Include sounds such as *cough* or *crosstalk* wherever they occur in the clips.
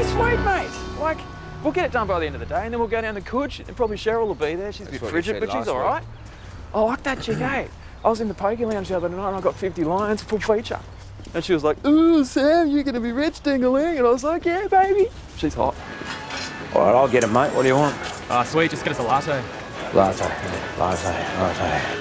gonna be sweet, mate. Like, we'll get it done by the end of the day, and then we'll go down to Coogee, and probably Cheryl will be there. She's a bit frigid, but she's all right. all week. I like that chick, eh? I was in the poker lounge the other night, and I got 50 lions, full feature. And she was like, "Ooh, Sam, you're gonna be rich, dingaling," and I was like, "Yeah, baby." She's hot. All right, I'll get it, mate. What do you want? Ah, sweet, just get us a latte. Latte, latte, latte.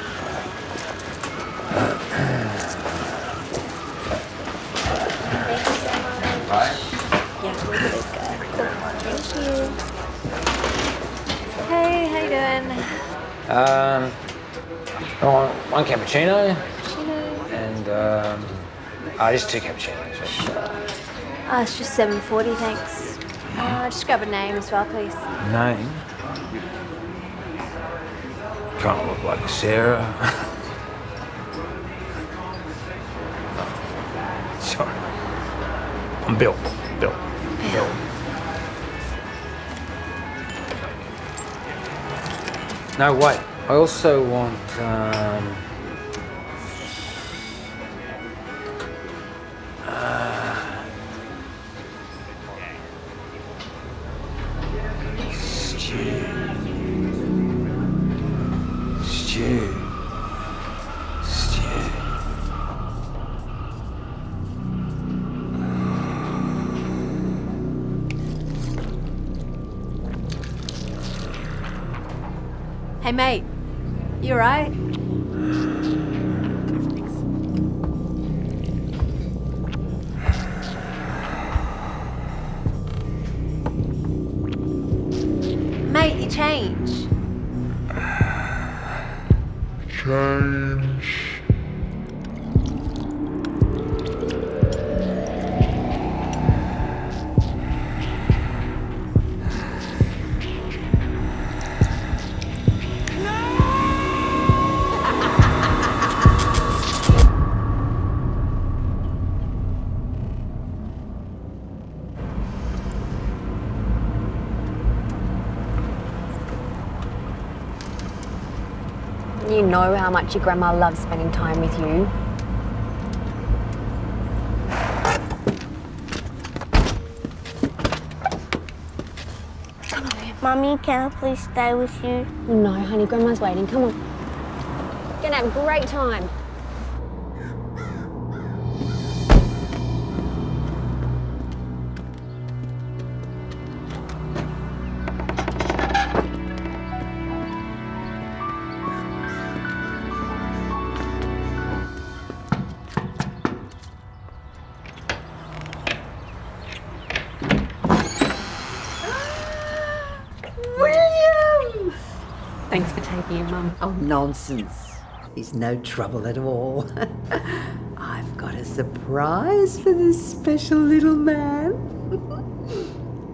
Um, I want one cappuccino Cappuccino. and um, oh, just two cappuccinos. Ah, it's just 7.40, thanks. Uh, just grab a name as well, please. Name? Can't look like Sarah. *laughs* Sorry. I'm. Bill. No, wait. I also want. Um, uh. Hey, mate. You alright? Mate, you change. Change. You know how much your grandma loves spending time with you. Mummy, can I please stay with you? No, honey, grandma's waiting. Come on. Gonna have a great time. Thanks for mum. Oh, nonsense. He's no trouble at all. *laughs* I've got a surprise for this special little man.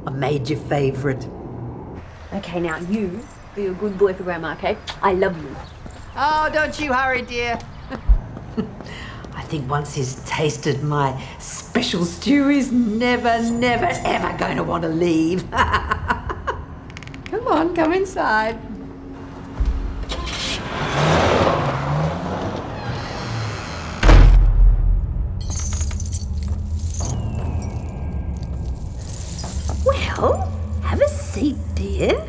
*laughs* I made your favourite. Okay, now you be a good boy for grandma, okay? I love you. Oh, don't you hurry, dear. *laughs* I think once he's tasted my special stew, he's never, never, ever going to want to leave. come on, come inside. Well, have a seat, dear.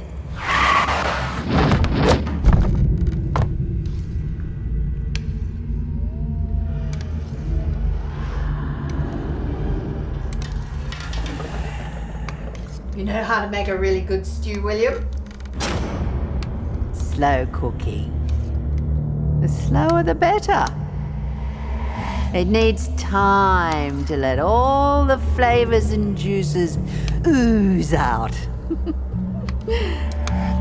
You know how to make a really good stew, William? Slow cooking. The slower the better. It needs time to let all the flavors and juices ooze out.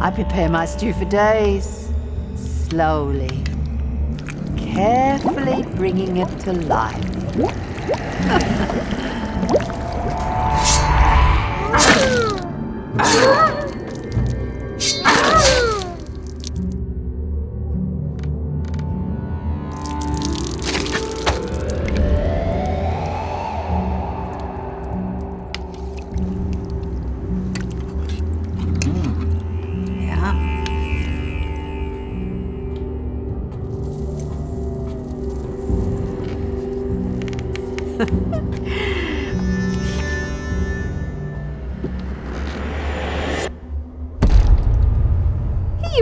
I prepare my stew for days, slowly, carefully bringing it to life. Yeah. *laughs*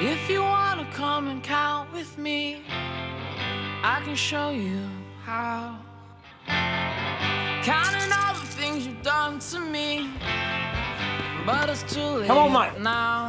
If you wanna come and count with me, I can show you how. Counting all the things you've done to me, but it's too late come on, now.